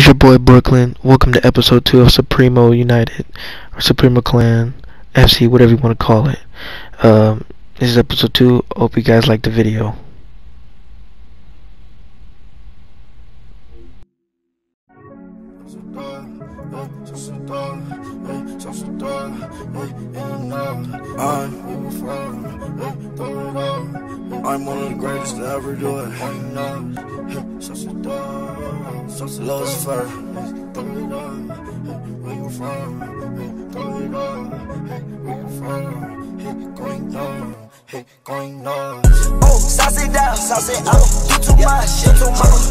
it's your boy Brooklyn. Welcome to episode 2 of Supremo United, or Supremo Clan, FC, whatever you want to call it. Um, this is episode 2. Hope you guys like the video. I'm one of the greatest to ever do it. Fur. Where you from? Going down. Hey, going down. Oh, sauce it down, sauce it up. You too much, you too much.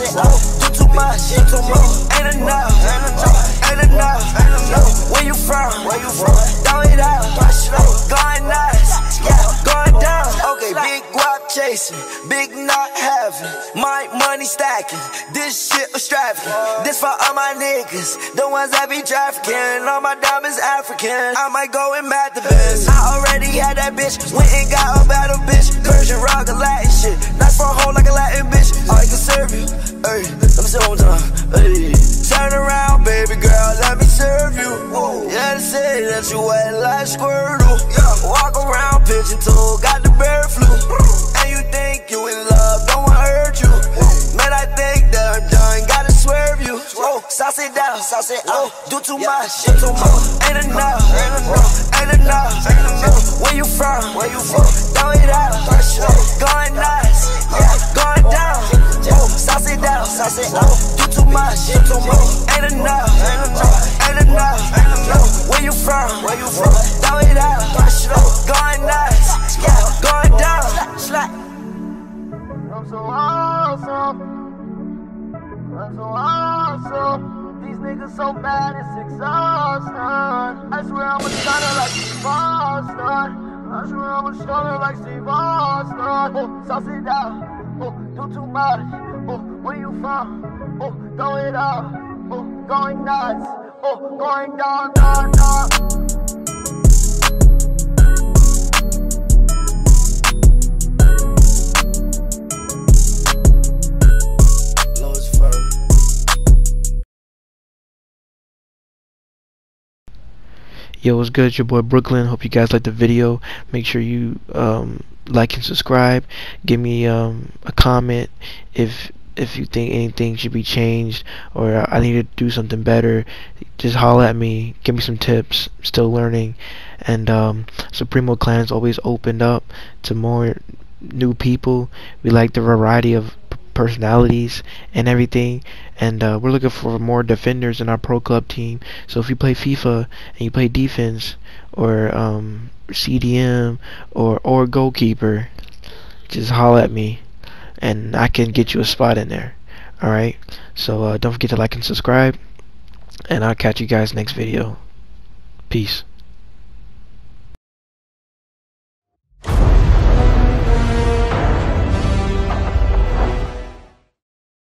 It it up. You too much, you too much. Ain't enough, ain't enough, ain't enough. Where you from? Where you from? Throw it out. Going nuts, yeah, going down. Okay, big guap chasing, big not having, my money stacking. This shit was extravagant. This for all my niggas, the ones that be trafficking. All my diamonds African. I might go and mad the best. I already had that bitch, went and got a battle bitch. That you wet like Squirtle. Walk around pigeon toe, got the bird flu. And you think you in love, don't wanna hurt you. Man, I think that I'm done, gotta swerve you. Oh, sauce it down, sauce it up. Do too much, shit too much. Ain't enough, ain't enough, ain't enough, ain't enough. Where you from? Where you from? Throw it out. Going nuts, yeah, going down. Oh, sauce it down, sauce it up. Do too much, shit too much. Ain't enough, ain't enough, ain't enough. Where you from? Where you from? Throw it out. Going nuts, yeah, going down. Slap. I'm so awesome. I'm so awesome. These niggas so bad, it's exhausting. I swear I'm a stunner like Steve Austin. I swear I'm a stunner like Steve Austin. Oh, sauce it out. Oh, do too much. Oh, where you from? Oh, throw it out. Oh, going nuts. Oh, going down, down, down. Yo, what's good? It's your boy Brooklyn. Hope you guys like the video. Make sure you um, like and subscribe. Give me um, a comment if if you think anything should be changed or I need to do something better. Just holler at me. Give me some tips. Still learning. And um, Supremo Clan is always opened up to more new people. We like the variety of personalities and everything. And uh, we're looking for more defenders in our pro club team. So if you play FIFA and you play defense or um, CDM or or goalkeeper, just holler at me, and I can get you a spot in there. All right. So uh, don't forget to like and subscribe, and I'll catch you guys next video. Peace.